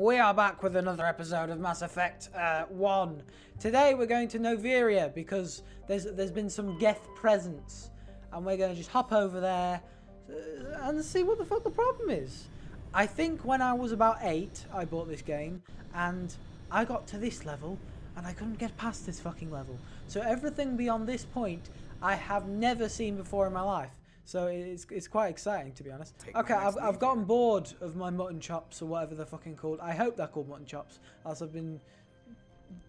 We are back with another episode of Mass Effect uh, 1. Today we're going to Noveria because there's there's been some Geth presence and we're going to just hop over there uh, and see what the fuck the problem is. I think when I was about 8 I bought this game and I got to this level and I couldn't get past this fucking level. So everything beyond this point I have never seen before in my life. So it's, it's quite exciting to be honest. Take Okay, I've, I've gotten bored of my mutton chops or whatever they're fucking called. I hope they're called mutton chops, as I've been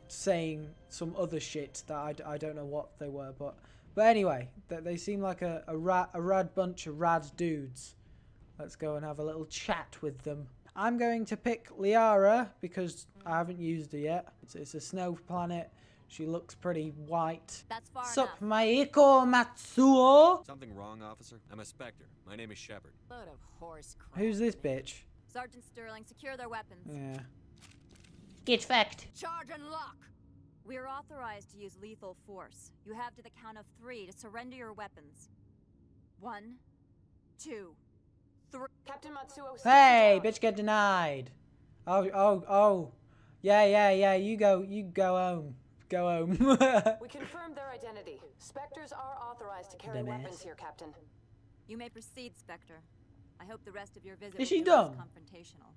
saying some other shit that I, I don't know what they were. But but anyway, they, they seem like a, a, rad, a rad bunch of rad dudes. Let's go and have a little chat with them. I'm going to pick Liara because I haven't used her yet. It's, it's a snow planet. She looks pretty white. That's far Sup, enough. Maeko Matsuo? Something wrong, officer? I'm a Spectre. My name is Shepard. Load of horse crap. Who's this bitch? Sergeant Stirling, secure their weapons. Yeah. Get fucked. Charge and lock! We are authorized to use lethal force. You have to the count of three to surrender your weapons. One, two, three. Captain Matsuo. step Hey, down. bitch, get denied. Oh, oh, oh. Yeah, yeah, yeah. You go, you go home. Go home. We confirmed their identity. Spectres are authorized to carry Dumbass. weapons here, Captain. You may proceed, Spectre. I hope the rest of your visit Is she be done? confrontational.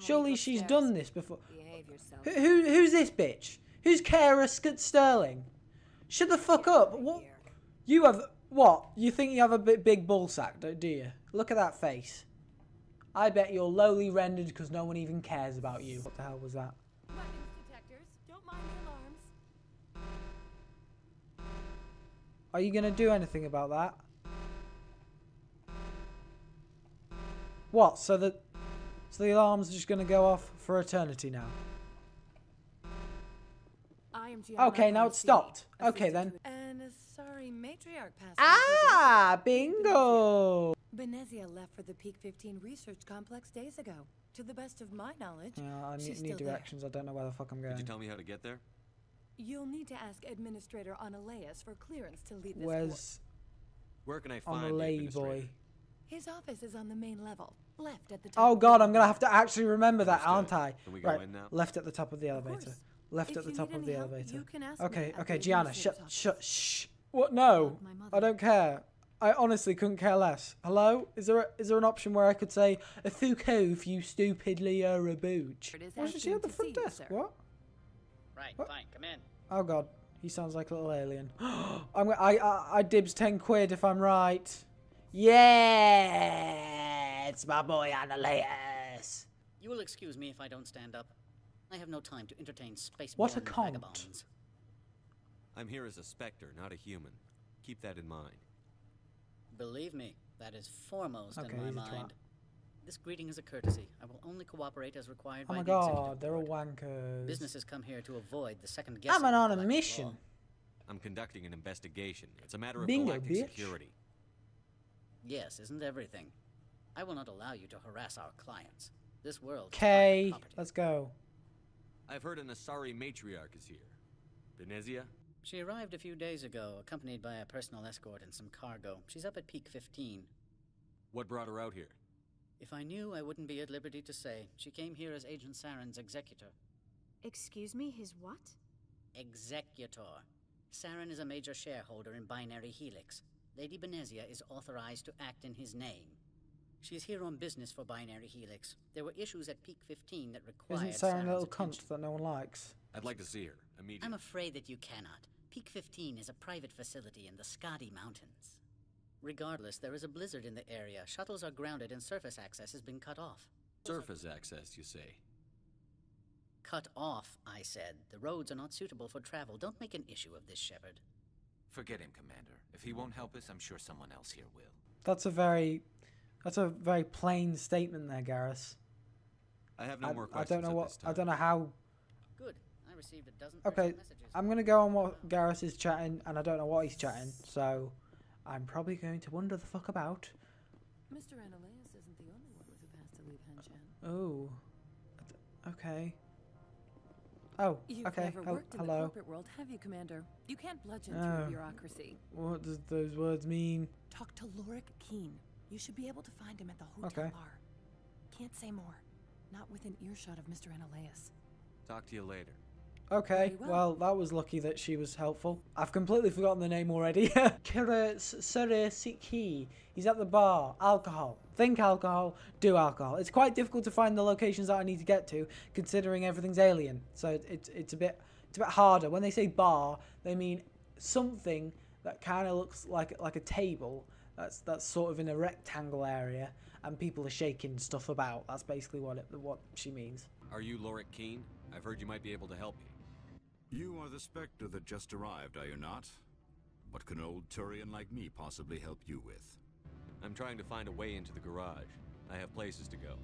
Surely she's upstairs. done this before. Behave yourself. Who, who, who's this bitch? Who's Kara Sc- Stirling? Shut the fuck up. What? You have what? You think you have a big, big ball sack, don't do you? Look at that face. I bet you're lowly rendered because no one even cares about you. What the hell was that? Are you gonna do anything about that? What? So the so the alarm's just gonna go off for eternity now? I am Okay, now it's stopped. Okay, then. And uh, sorry, matriarch passed. Ah, bingo! Benezia left for the Peak 15 research complex days ago. To the best of my knowledge, Yeah, I she's need, still need there. directions. I don't know where the fuck I'm Could going. you tell me how to get there? You'll need to ask Administrator Anoleis for clearance to lead this Where's. Where can I find the the administrator? boy? His office is on the main level, left at the top. Oh of the god, I'm gonna elevator. have to actually remember that, aren't I? Can we go right, in now? left at the top of the elevator. course. Left If at the top of the help, elevator. you can ask Okay, at okay, Gianna, shut, administrator's shut, shh. What? No, Like my mother. I don't care. I honestly couldn't care less. Hello? Is there a, is there an option where I could say a Foucault if you stupidly are a booch? Why is she at the front see you, desk? What? Right, What? fine, come in. Oh god, he sounds like a little alien. I'm I, I I dibs ten quid if I'm right. Yeah, it's my boy Anoleis. You will excuse me if I don't stand up. I have no time to entertain space What a cunt. vagabonds. I'm here as a Spectre, not a human. Keep that in mind. Believe me, that is foremost Okay, in my he's twat. mind. This greeting is a courtesy. I will only cooperate as required Oh by my the executive god, they're all wankers. Businesses come here to avoid the second guessing. I'm of on a mission. law. I'm conducting an investigation. It's a matter of Bingo, galactic bitch. security. Yes, isn't everything? I will not allow you to harass our clients. This world. is Okay, let's go. I've heard an Asari matriarch is here. Benezia? She arrived a few days ago, accompanied by a personal escort and some cargo. She's up at Peak 15. What brought her out here? If I knew, I wouldn't be at liberty to say. She came here as Agent Saren's executor. Excuse me, his what? Executor. Saren is a major shareholder in Binary Helix. Lady Benezia is authorized to act in his name. She's here on business for Binary Helix. There were issues at Peak 15 that required Isn't Sarah a little attention. cunt that no one likes? I'd like to see her. Immediately. I'm afraid that you cannot. Peak 15 is a private facility in the Skadi Mountains. Regardless, there is a blizzard in the area. Shuttles are grounded and surface access has been cut off. Surface access, you say? Cut off, I said. The roads are not suitable for travel. Don't make an issue of this, Shepard. Forget him, Commander. If he won't help us, I'm sure someone else here will. That's a very, that's a very plain statement there, Garrus. I have no I, more I don't know at what. I don't know how. Good. I received a dozen Okay, personal messages. I'm gonna go on what Garrus is chatting, and I don't know what he's chatting, so I'm probably going to wonder the fuck about. Mr. Anoleis isn't the only one with a pass to leave Hanshan. Oh, okay. Oh, You've okay. never hel- worked in the hello. corporate world, have you, Commander? You can't bludgeon Oh. through bureaucracy. What does those words mean? Talk to Lorik Qui'in. You should be able to find him at the hotel Okay. bar. Can't say more. Not within earshot of Mr. Anoleis. Talk to you later. Okay, well. well, that was lucky that she was helpful. I've completely forgotten the name already. Kira Suresiki. He's at the bar. Alcohol. Think alcohol, do alcohol. It's quite difficult to find the locations that I need to get to, considering everything's alien. So it's it's a bit it's a bit harder. When they say bar, they mean something that kind of looks like like a table. That's that's sort of in a rectangle area, and people are shaking stuff about. That's basically what it what she means. Are you Lorik Qui'in? I've heard you might be able to help me. You are the Spectre that just arrived, are you not? What can an old Turian like me possibly help you with? I'm trying to find a way into the garage. I have places to go.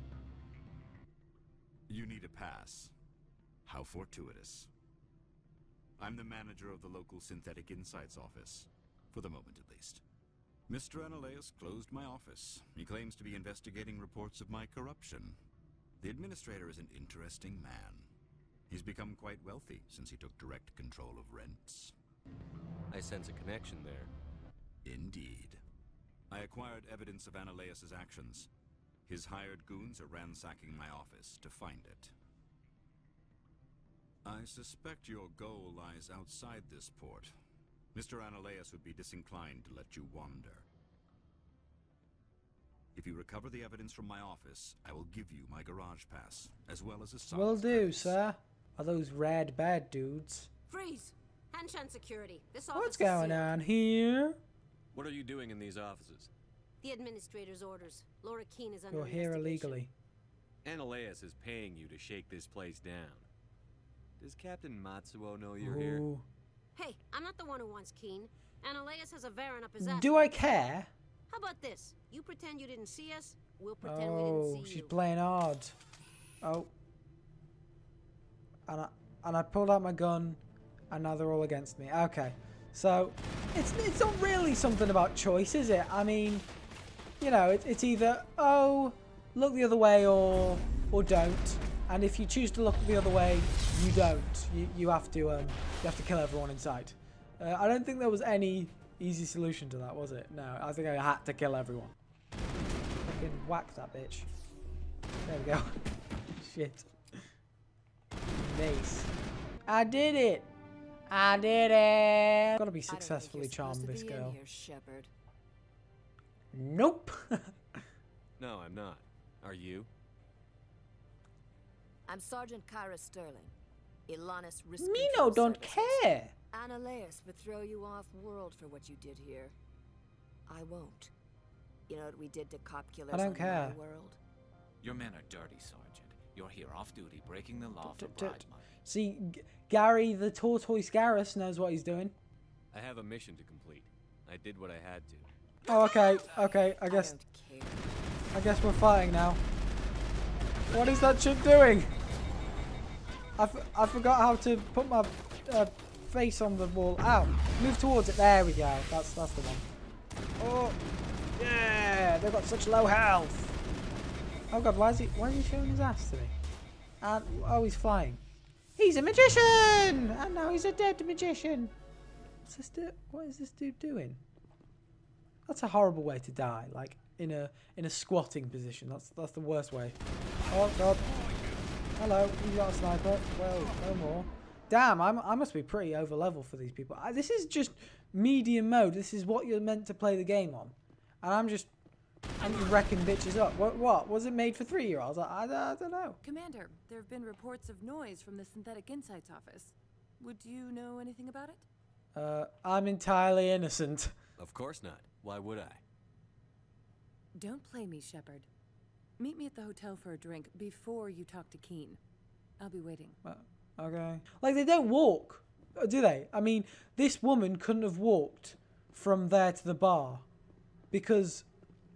You need a pass. How fortuitous. I'm the manager of the local Synthetic Insights office. For the moment, at least. Mr. Anoleis closed my office. He claims to be investigating reports of my corruption. The administrator is an interesting man. He's become quite wealthy since he took direct control of rents. I sense a connection there. Indeed. I acquired evidence of Anoleis's actions. His hired goons are ransacking my office to find it. I suspect your goal lies outside this port. Mr. Anoleis would be disinclined to let you wander. If you recover the evidence from my office, I will give you my garage pass, as well as a sum Will do, credits. sir. Are those red bad dudes? Freeze! Hanshan Security. This office What's going sealed. on here? What are you doing in these offices? The administrator's orders. Lorik Qui'in is under You're here illegally. Anoleis is paying you to shake this place down. Does Captain Matsuo know you're here? Hey, I'm not the one who wants Qui'in. Anoleis has a varren up his ass. Do I care? How about this? You pretend you didn't see us. We'll pretend we Oh, didn't see you. Oh, she's playing hard. Oh. And I, and I pulled out my gun, and now they're all against me. Okay. So, it's, it's not really something about choice, is it? I mean, you know, it, it's either, oh, look the other way or or don't. And if you choose to look the other way, you don't. You, you have to um, you have to kill everyone in sight. Uh, I don't think there was any easy solution to that, was it? No, I think I had to kill everyone. Fucking whack that bitch. There we go. Shit. Nice. I did it. I did it. Gotta be I don't think successfully you're charmed this girl. here, Shepard. Nope. No, I'm not. Are you? I'm Sergeant Kaira Stirling. Elanus Risk Mino don't Services. care. Anoleis would throw you off world for what you did here. I won't. You know what we did to cop killers I don't care. world? Your men are dirty, Sergeant. You're here off duty, breaking the law for d- bribe money. See, G- Gary the tortoise Garrus knows what he's doing. I have a mission to complete. I did what I had to. Oh, okay, okay. I guess, I care. I guess we're fighting now. What is that chick doing? I, f- I forgot how to put my uh, face on the wall. Ow! Move towards it. There we go. That's that's the one. Oh, yeah! They've got such low health. Oh god, why is he why is he showing his ass to me? And oh, he's flying. He's a magician, and now he's a dead magician. What's this? Do- what is this dude doing? That's a horrible way to die. Like in a in a squatting position. That's that's the worst way. Oh god. Hello, you got a sniper. Well, no more. Damn, I'm, I must be pretty over level for these people. I, this is just medium mode. This is what you're meant to play the game on, and I'm just I'm just wrecking bitches up. What what was it made for three year olds? I, I, I don't know. Commander, there have been reports of noise from the Synthetic Insights office. Would you know anything about it? Uh, I'm entirely innocent. Of course not. Why would I? Don't play me, Shepard. Meet me at the hotel for a drink before you talk to Qui'in. I'll be waiting. Uh, Okay. Like they don't walk, uh, do they? I mean, this woman couldn't have walked from there to the bar because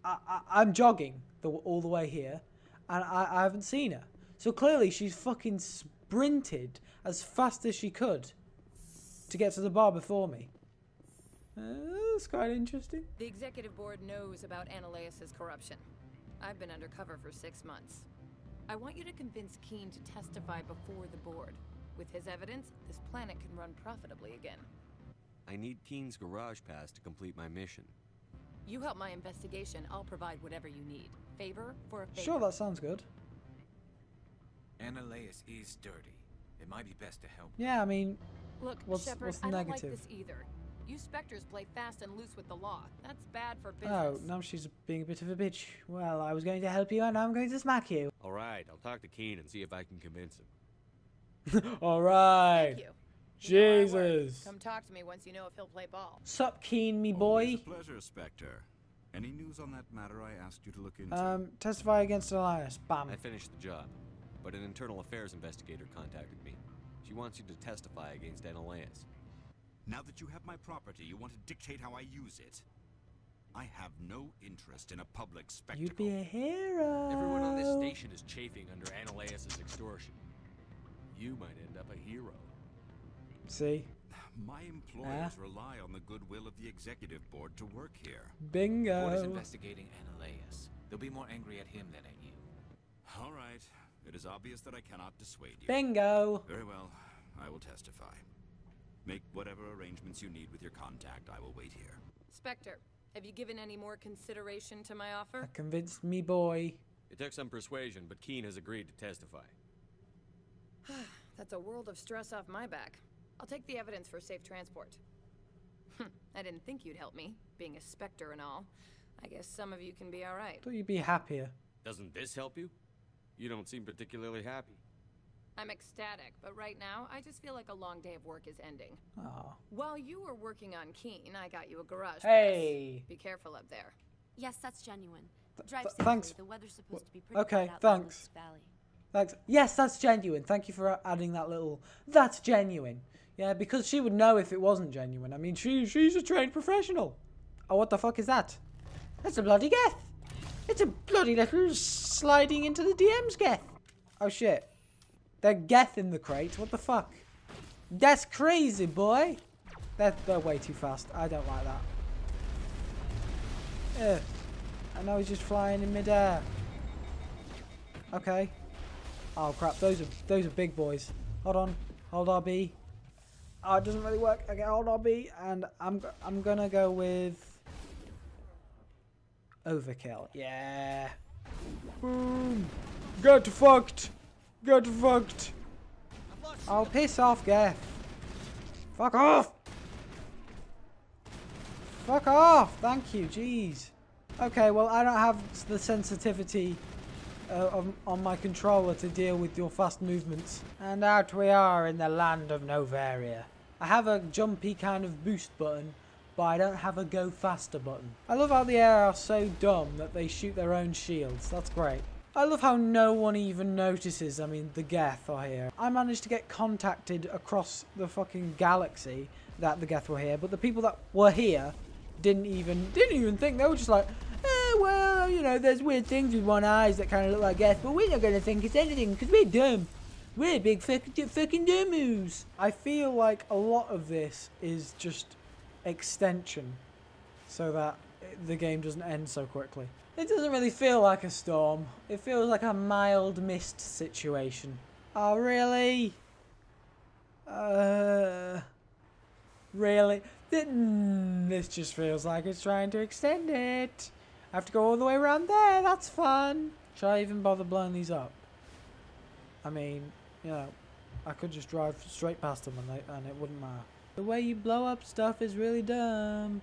I, I, I'm jogging the, all the way here, and I, I haven't seen her. So clearly, she's fucking sprinted as fast as she could to get to the bar before me. Uh, that's quite interesting. The executive board knows about Anoleis's corruption. I've been undercover for six months. I want you to convince Qui'in to testify before the board. With his evidence, this planet can run profitably again. I need Qui'in's garage pass to complete my mission. You help my investigation, I'll provide whatever you need. Favor for a favor. Sure, that sounds good. Anoleis is dirty. It might be best to help. Yeah, I mean, Look, What's- Shepard, what's the I don't negative? like this either. You Spectres play fast and loose with the law. That's bad for business. oh, business. now she's being a bit of a bitch. Well, I was going to help you and now I'm going to smack you. All right, I'll talk to Qui'in and see if I can convince him. All right. Thank you. You know where I work. Jesus. Come talk to me once you know if he'll play ball. Sup, Qui'in, me Always boy. a pleasure, Spectre. Any news on that matter I asked you to look into? Um, testify against Elias. Bam. I finished the job, but an internal affairs investigator contacted me. She wants you to testify against Anoleis. Now that you have my property, you want to dictate how I use it. I have no interest in a public spectacle. You'd be a hero. Everyone on this station is chafing under Anoleis's extortion. You might end up a hero. See? My employers ah. rely on the goodwill of the executive board to work here. Bingo. The Board is investigating Anoleis. They'll be more angry at him than at you. All right. It is obvious that I cannot dissuade you. Bingo. Very well. I will testify. Make whatever arrangements you need with your contact. I will wait here. Spectre, have you given any more consideration to my I offer? convinced me boy. It took some persuasion, but Qui'in has agreed to testify. That's a world of stress off my back. I'll take the evidence for safe transport. I didn't think you'd help me, being a Spectre and all. I guess some of you can be alright. Thought you'd be happier. Doesn't this help you? You don't seem particularly happy. I'm ecstatic, but right now, I just feel like a long day of work is ending. Oh. While you were working on Qui'in, I got you a garage. pass. Hey. Be careful up there. Yes, that's genuine. Drive th- safely. thanks. The weather's supposed to be pretty okay, out thanks. valley. Thanks. Yes, that's genuine. Thank you for adding that little. That's genuine. Yeah, because she would know if it wasn't genuine. I mean, she she's a trained professional. Oh, what the fuck is that? That's a bloody geth. It's a bloody little sliding into the DM's geth. Oh shit. They're geth in the crate. What the fuck? That's crazy, boy. They're, they're way too fast. I don't like that. Ugh. And now he's just flying in midair. Okay. Oh crap, those are those are big boys. Hold on, hold RB. Oh, it doesn't really work. Okay, hold RB, and I'm I'm gonna go with overkill. Yeah. Boom. Get fucked. Get fucked. Oh, piss off, Gaff. Fuck off. Fuck off. Thank you. Jeez. Okay, well, I don't have the sensitivity uh, on, on my controller to deal with your fast movements. And out we are in the land of Noveria. I have a jumpy kind of boost button, but I don't have a go faster button. I love how the air are so dumb that they shoot their own shields. That's great. I love how no one even notices, I mean, the Geth are here. I managed to get contacted across the fucking galaxy that the Geth were here, but the people that were here didn't even didn't even think. They were just like, eh, well, you know, there's weird things with one eyes that kind of look like Geth, but we're not going to think it's anything because we're dumb. We're big fucking, fucking dummies. I feel like a lot of this is just extension so that the game doesn't end so quickly. It doesn't really feel like a storm. It feels like a mild mist situation. Oh, really? Uh, really? Mm, This just feels like it's trying to extend it. I have to go all the way around there. That's fun. Should I even bother blowing these up? I mean, you know, I could just drive straight past them and, they, and it wouldn't matter. The way you blow up stuff is really dumb.